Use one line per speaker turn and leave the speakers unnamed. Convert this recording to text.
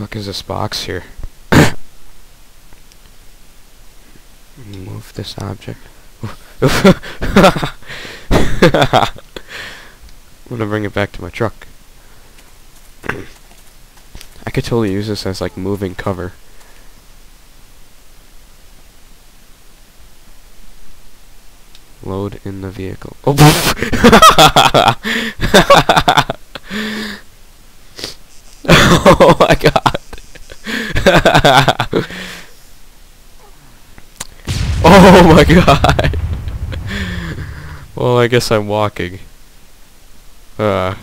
fuck is this box here? Move this object. I'm gonna bring it back to my truck. I could totally use this as like moving cover. Load in the vehicle. Oh, oh my god. oh my god. well, I guess I'm walking. Uh.